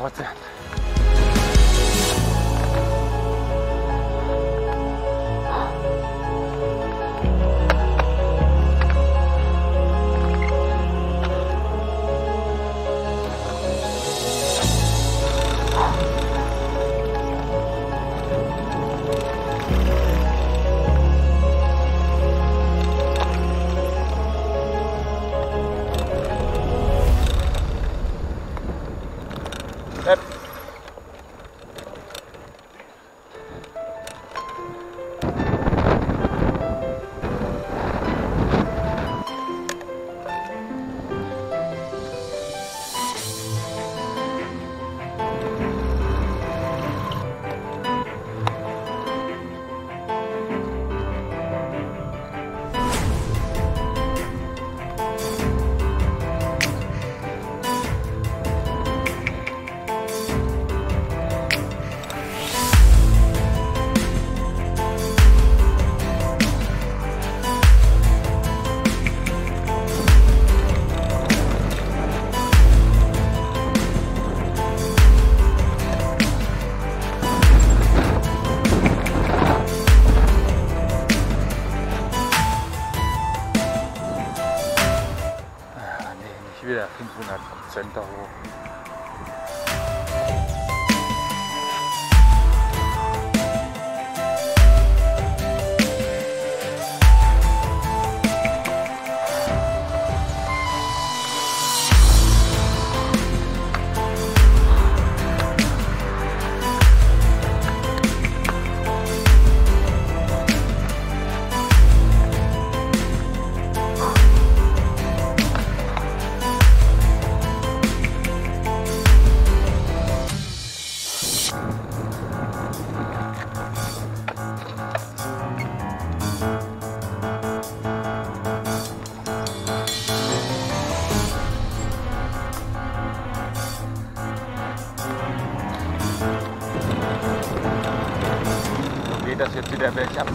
15 Prozent. Wieder 500 Prozent da hoch. Jetzt wieder bergab.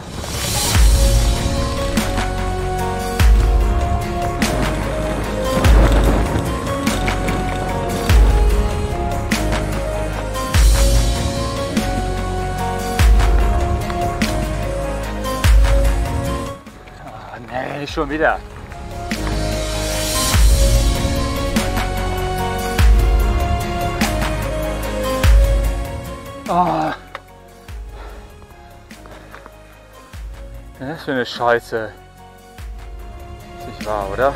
Oh, nee, schon wieder. Oh. Was ist das für eine Scheiße? Ist nicht wahr, oder?